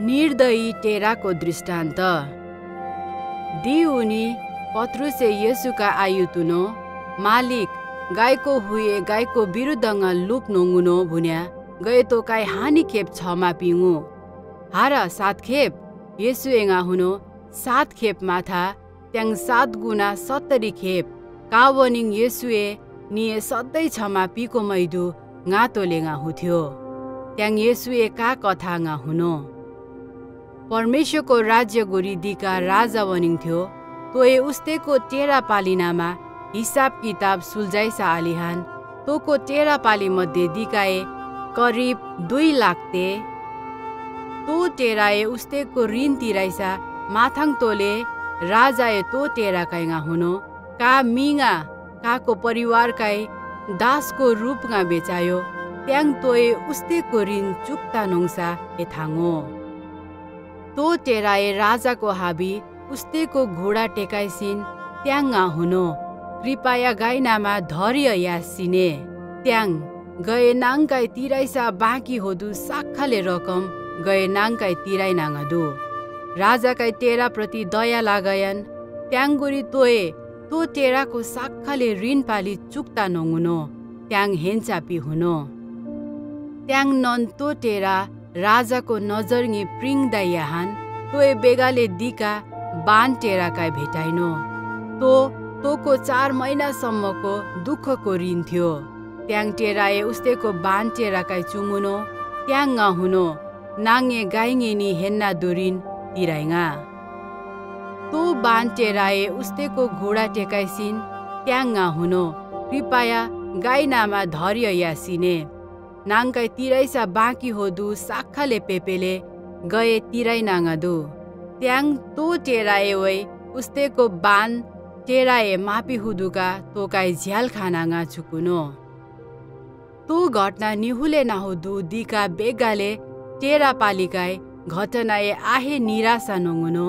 निर्दयी टेराको दृष्टान्त। दि उनी पत्रुसे येसुका आयु तुनो मालिक गाईको हुए गाईको विरुद्धङ लुक नोङ्गुनो भुन्या गए तो काई हानि खेप छमा पिङु हारा सात खेप येसु एङा हुनो सात खेप माथा त्याङ सात गुना सत्तरी खेप। कावनिङ येसुए निए सधैँ छमा पिको मैदु गातो लेङा हुथ्यो त्याङ येसुए का कथा गा हुनो? परमेश्वरको राज्य गोरिदिका राजा बनिन्थ्यो तोए उस्तेको टेरा पालिनामा हिसाब किताब सुल्झाइसा आलिहान तोको टेरा पाली मध्ये दिकाए करिब दुई लाखते तो। टेराए उस्तेको ऋण तिराइसा माथाङ तोले राजाए तो टेरा काइगा हुनो का मिङा काको परिवारकाई दासको रूपमा बेचायो त्याङ तोए उस्तेको ऋण चुक्ता नोङ्सा एथाङो। तो टेराए राजाको हाबी उस्तेको घोडा टेकाइसिन त्याङ्गा हुनो। कृपया गाइनामा धर्य या सिने त्याङ गए नाङकाई तिराइसा बाँकी होदु साक्खाले रकम गए नाङकाई तिराइ नाङदु। राजाकाई टेरा प्रति दया लागयन। त्याङ्गुरी तोए तो टेराको साक्खाले ऋण पाली चुक्ता नहुनो। त्याङ हेन्चापी हुनो। त्याङ नन तो टेरा राजाको नजरङी प्रिङ दाइयाहान तोए बेगाले दिका बान टेराकाई भेटाइनो। तो तोको चार महिनासम्मको दुःखको ऋण थियो। त्याङ टेराए उस्तेको बान टेराकाई चुमुनो त्याङ हुनो नाङ्गे गाइङे हेन्ना दुरिन तिराइङा। तो बान टेराए उस्तेको घोडा टेकाइसिन त्याङ हुनो कृपया गाइनामा धर्य यासिने नाङ्काई तिराइसा बाँकी होदु साक्खाले पेपेले गए तिराइ नाङदु त्याङ तो टेराए वै उस्तेको बान टेराए मापी हुदुका तोकाई झ्याल खानाङा छुकुनो। तो घटना निहुले नाहुदु दिका बेगाले टेरा पालिकाय घटनाए आहे निराशा नोङुनो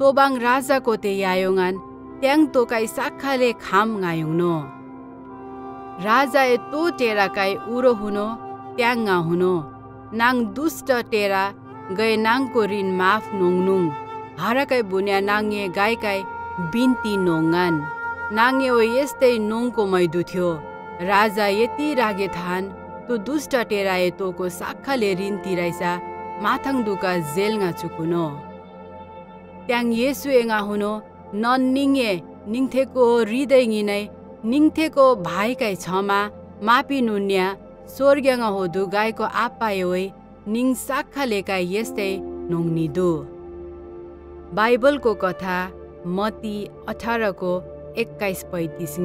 तोबाङ राजाको ते यायोङान त्याङ तोकाई साक्खाले खाम गायुङनो। राजाए तो टेराकाई उरो हुनो त्याङ्गा हुनो। नाङ दुष्ट टेरा गए नाङको ऋण माफ नोङनुङ। हाराकाई बुन्या नाङ्गे गाईकाई बिन्ती नोङान। नाङ्गे ओ यस्तै नोङको मैदु थियो। राजा यति रागे थान तो दुष्ट टेराए तोको साक्खाले ऋण तिराइसा माथाङ दुका जेलगा चुकुनो। त्याङ येसु एङा हुनो ननिङे निङथेको हृदय नै निङथेको भाइकाई छमा मापी नुन्या स्वर्ग्यङ होदु गाईको आप्पायोइ निङ साक्खा लेकाई यस्तै नोङ्निदु। बाइबलको कथा मती अठारको एक्काइस पैँतिस